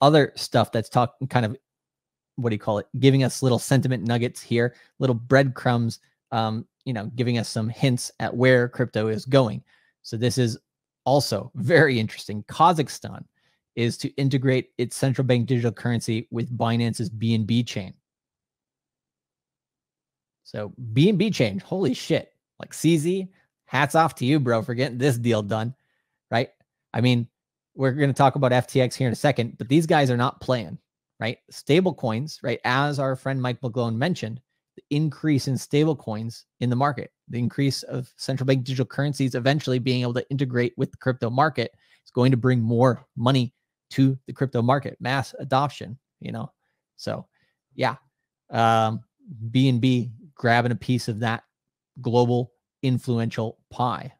other stuff that's talking kind of what do you call it? Giving us little sentiment nuggets here, little breadcrumbs, um, you know, giving us some hints at where crypto is going. So this is also very interesting. Kazakhstan is to integrate its central bank digital currency with Binance's BNB chain. So BNB chain, holy shit. Like CZ, hats off to you, bro, for getting this deal done, right? I mean, we're going to talk about FTX here in a second, but these guys are not playing, right? Stable coins, right? As our friend Mike McGlone mentioned, the increase in stable coins in the market, the increase of central bank digital currencies eventually being able to integrate with the crypto market is going to bring more money to the crypto market, mass adoption, you know? So yeah, um, BNB grabbing a piece of that global influential pie.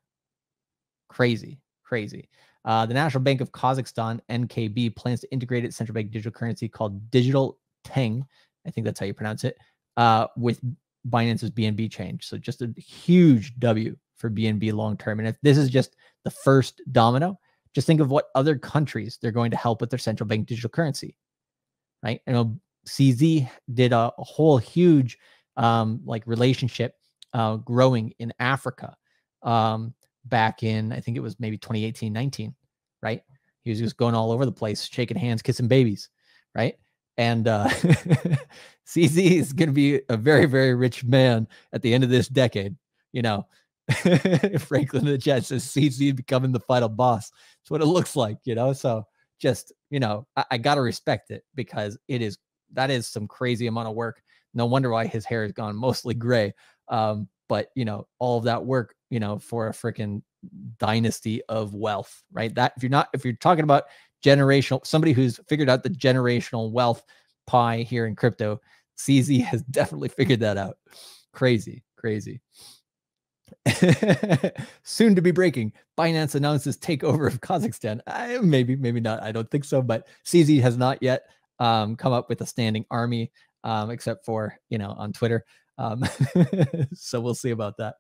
Crazy, crazy. Uh, the National Bank of Kazakhstan, NKB, plans to integrate its central bank digital currency called Digital Teng. I think that's how you pronounce it, uh, with Binance's BNB chain. So just a huge W for BNB long term. And if this is just the first domino, just think of what other countries they're going to help with their central bank digital currency, right? I know CZ did a, a whole huge um, like relationship uh, growing in Africa um, back in, I think it was maybe 2018, 19, right? He was just going all over the place, shaking hands, kissing babies, right? And uh, CZ is going to be a very, very rich man at the end of this decade. You know, Franklin the Jet says CZ becoming the final boss. That's what it looks like, you know. So just, you know, I, I got to respect it because it is that is some crazy amount of work. No wonder why his hair has gone mostly gray. Um, but you know, all of that work, you know, for a freaking dynasty of wealth, right? That if you're not, if you're talking about generational, somebody who's figured out the generational wealth pie here in crypto, CZ has definitely figured that out. Crazy, crazy. Soon to be breaking. Binance announces takeover of Kazakhstan. I, maybe, maybe not. I don't think so. But CZ has not yet um, come up with a standing army, um, except for you know on Twitter. Um, so we'll see about that.